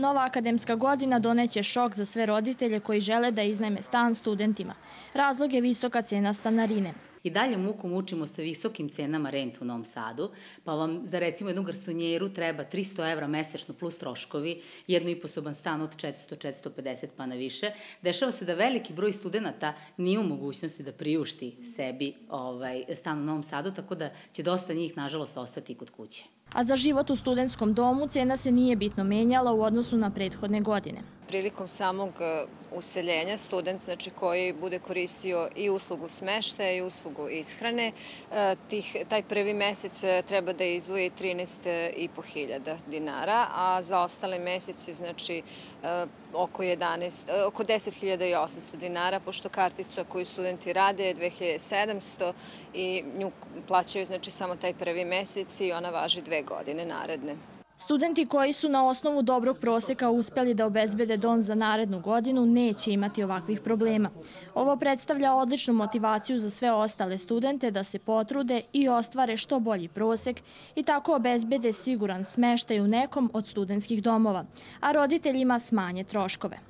Nova akademska godina doneće šok za sve roditelje koji žele da iznajme stan studentima. Razlog je visoka cena stanarine. I dalje muku mučimo sa visokim cenama renta u Novom Sadu, pa vam za recimo jednu garsonjeru treba 300 evra mesečno plus troškovi, jedno i posoban stan od 400-450 pa na više. Dešava se da veliki broj studenta nije u mogućnosti da priušti sebi ovaj, stan u Novom Sadu, tako da će dosta njih, nažalost, ostati kod kuće. A za život u studentskom domu cena se nije bitno menjala u odnosu na prethodne godine prilikom samog e, useljenja student znači koji bude koristio i uslugu smeštaja i uslugu ishrane, e, tih, taj prvi mesec e, treba da izdvoji 13.500 dinara, a za ostale mesece znači oko, 11, oko 10.800 dinara, pošto kartica koju studenti rade je 2700 i nju plaćaju znači samo taj prvi mesec i ona važi dve godine naredne. Studenti koji su na osnovu dobrog proseka uspeli da obezbede don za narednu godinu neće imati ovakvih problema. Ovo predstavlja odličnu motivaciju za sve ostale studente da se potrude i ostvare što bolji prosek i tako obezbede siguran smeštaj u nekom od studentskih domova, a roditeljima smanje troškove.